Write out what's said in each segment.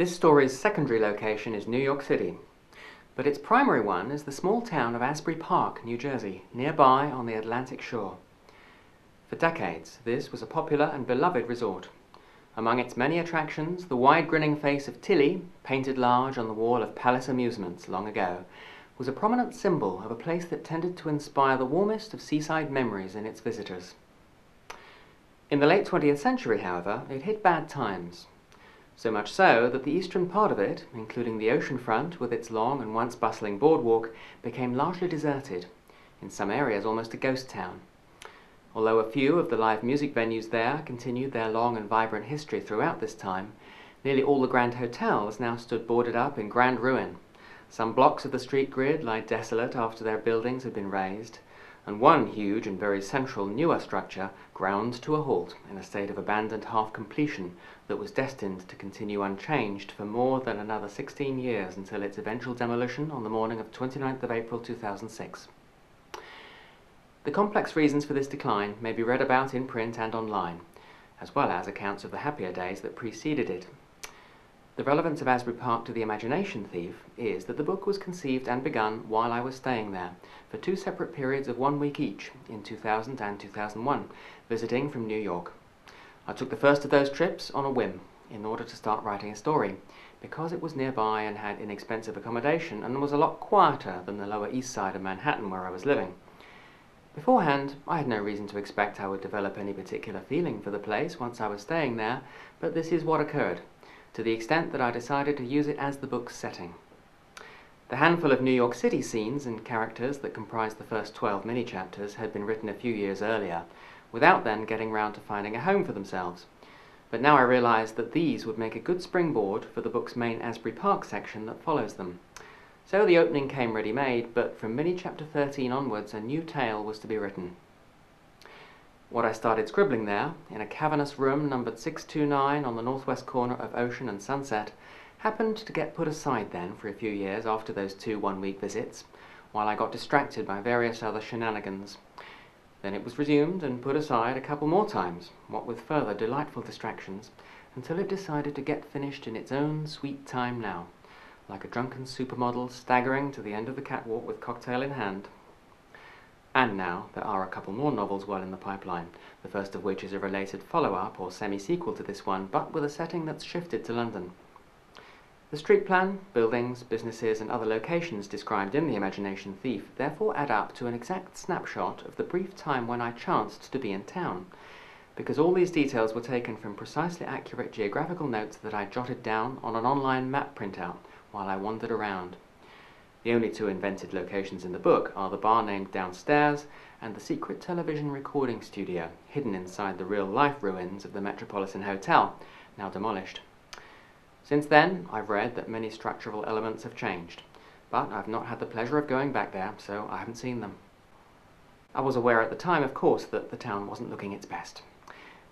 This story's secondary location is New York City, but its primary one is the small town of Asbury Park, New Jersey, nearby on the Atlantic shore. For decades, this was a popular and beloved resort. Among its many attractions, the wide grinning face of Tilly, painted large on the wall of Palace Amusements long ago, was a prominent symbol of a place that tended to inspire the warmest of seaside memories in its visitors. In the late 20th century, however, it hit bad times. So much so that the eastern part of it, including the ocean front with its long and once bustling boardwalk, became largely deserted, in some areas almost a ghost town. Although a few of the live music venues there continued their long and vibrant history throughout this time, nearly all the grand hotels now stood boarded up in grand ruin. Some blocks of the street grid lie desolate after their buildings had been razed, and one huge and very central newer structure ground to a halt in a state of abandoned half-completion that was destined to continue unchanged for more than another 16 years until its eventual demolition on the morning of 29th of April 2006. The complex reasons for this decline may be read about in print and online, as well as accounts of the happier days that preceded it the relevance of Asbury Park to The Imagination Thief is that the book was conceived and begun while I was staying there, for two separate periods of one week each, in 2000 and 2001, visiting from New York. I took the first of those trips on a whim, in order to start writing a story, because it was nearby and had inexpensive accommodation and was a lot quieter than the Lower East Side of Manhattan where I was living. Beforehand, I had no reason to expect I would develop any particular feeling for the place once I was staying there, but this is what occurred to the extent that I decided to use it as the book's setting. The handful of New York City scenes and characters that comprise the first 12 mini-chapters had been written a few years earlier, without then getting round to finding a home for themselves. But now I realized that these would make a good springboard for the book's main Asbury Park section that follows them. So the opening came ready-made, but from mini-chapter 13 onwards a new tale was to be written. What I started scribbling there, in a cavernous room numbered 629 on the northwest corner of Ocean and Sunset, happened to get put aside then for a few years after those two one-week visits, while I got distracted by various other shenanigans. Then it was resumed and put aside a couple more times, what with further delightful distractions, until it decided to get finished in its own sweet time now, like a drunken supermodel staggering to the end of the catwalk with cocktail in hand. And now there are a couple more novels well in the pipeline, the first of which is a related follow-up or semi-sequel to this one, but with a setting that's shifted to London. The street plan, buildings, businesses and other locations described in The Imagination Thief therefore add up to an exact snapshot of the brief time when I chanced to be in town, because all these details were taken from precisely accurate geographical notes that I jotted down on an online map printout while I wandered around. The only two invented locations in the book are the bar named Downstairs and the secret television recording studio hidden inside the real-life ruins of the Metropolitan Hotel, now demolished. Since then, I've read that many structural elements have changed, but I've not had the pleasure of going back there, so I haven't seen them. I was aware at the time, of course, that the town wasn't looking its best.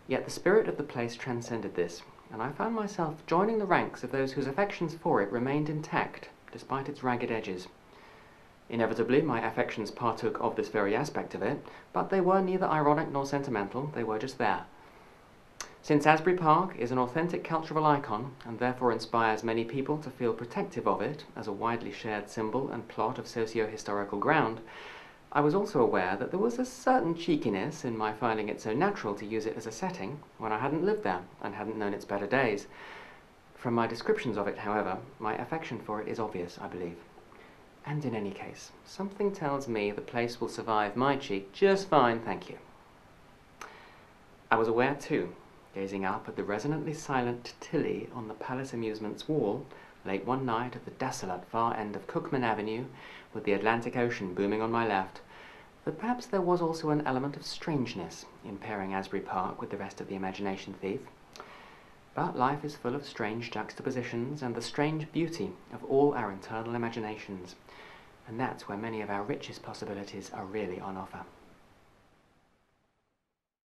Yet the spirit of the place transcended this, and I found myself joining the ranks of those whose affections for it remained intact despite its ragged edges. Inevitably, my affections partook of this very aspect of it, but they were neither ironic nor sentimental, they were just there. Since Asbury Park is an authentic cultural icon, and therefore inspires many people to feel protective of it as a widely shared symbol and plot of socio-historical ground, I was also aware that there was a certain cheekiness in my finding it so natural to use it as a setting when I hadn't lived there and hadn't known its better days. From my descriptions of it, however, my affection for it is obvious, I believe. And in any case, something tells me the place will survive my cheek just fine, thank you. I was aware, too, gazing up at the resonantly silent Tilly on the Palace Amusements wall, late one night at the desolate far end of Cookman Avenue, with the Atlantic Ocean booming on my left, that perhaps there was also an element of strangeness in pairing Asbury Park with the rest of the Imagination Thief. But life is full of strange juxtapositions and the strange beauty of all our internal imaginations. And that's where many of our richest possibilities are really on offer.